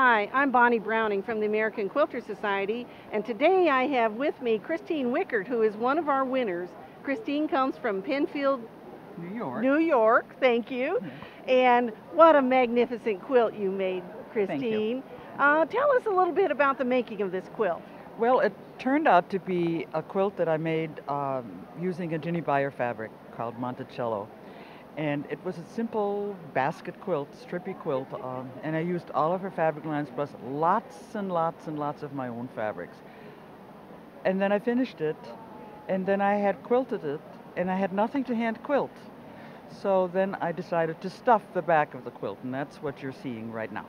Hi, I'm Bonnie Browning from the American Quilter Society, and today I have with me Christine Wickert, who is one of our winners. Christine comes from Penfield, New York. New York, thank you. And what a magnificent quilt you made, Christine. you. Uh, tell us a little bit about the making of this quilt. Well, it turned out to be a quilt that I made um, using a Jinny Beyer fabric called Monticello. And it was a simple basket quilt, strippy quilt, um, and I used all of her fabric lines plus lots and lots and lots of my own fabrics. And then I finished it, and then I had quilted it, and I had nothing to hand quilt. So then I decided to stuff the back of the quilt, and that's what you're seeing right now.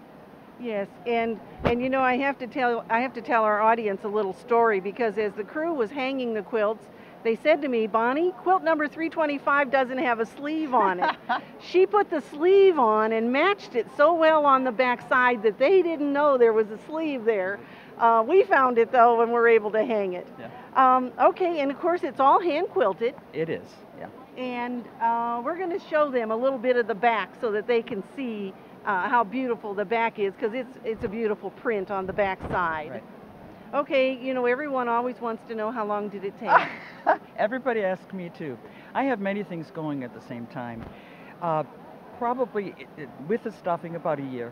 Yes, and and you know I have to tell I have to tell our audience a little story because as the crew was hanging the quilts, they said to me, Bonnie, quilt number 325 doesn't have a sleeve on it. she put the sleeve on and matched it so well on the back side that they didn't know there was a sleeve there. Uh, we found it though and were able to hang it. Yeah. Um, okay, and of course it's all hand quilted, It is, yeah. and uh, we're going to show them a little bit of the back so that they can see uh, how beautiful the back is because it's it's a beautiful print on the back side. Right. Okay, you know everyone always wants to know how long did it take. Everybody asks me too. I have many things going at the same time. Uh, probably i- i- with the stuffing about a year.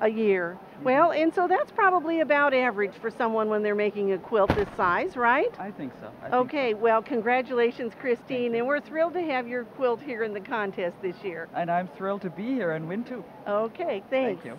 a year. Well, and so that's probably about average for someone when they're making a quilt this size, right? I think so. I think Okay, well, congratulations, Christine, and we're thrilled to have your quilt here in the contest this year. And I'm thrilled to be here and win too. Okay, thanks. Thank you.